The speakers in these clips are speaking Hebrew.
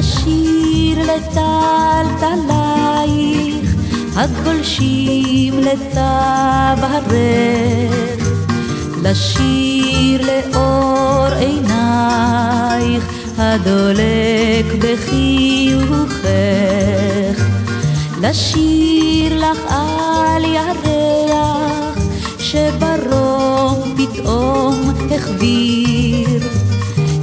לשיר לטלטלייך, הגולשים לצווארך, לשיר לאור עינייך, הדולק בחיוכך, לשיר לך על ירח, שברום פתאום החביר,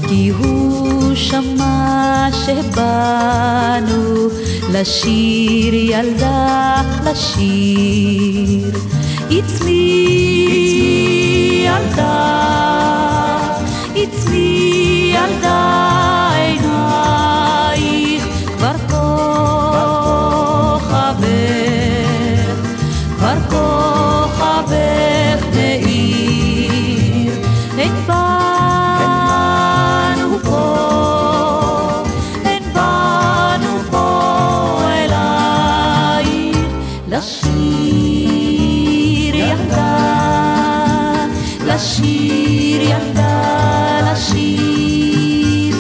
כי הוא שמע שבאנו לשיר ילדה לשיר. It's me, ילדה, it's me, ילדה עינייך כבר כוכבך, כבר כוכבך לשיר ילדה, לשיר ילדה, לשיר.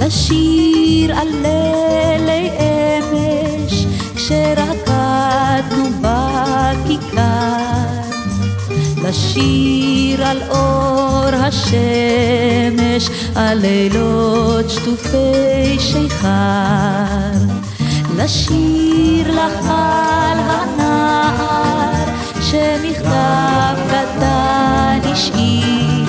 לשיר על לילי אמש כשרקדנו בכיכר לשיר על אור השמש על לילות שטופי שיכר. לשיר לך על הנער שמכתב קטן השאיר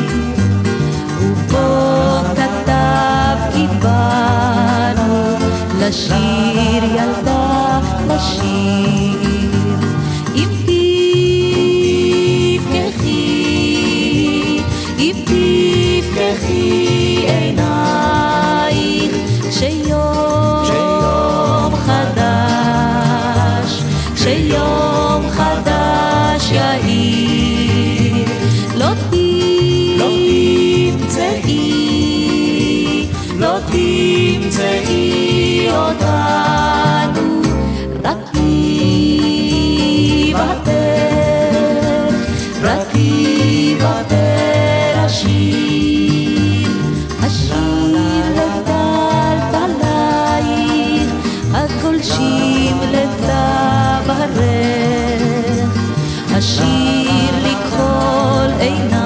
ובו כתב כי באנו לשיר ילדה לשיר תפקחי עינייך שיום חדש שיום חדש יאיר. לא תמצאי לא תמצאי אותנו רק יוותר רק יוותר השיר השיר לכחול עינייך הדולק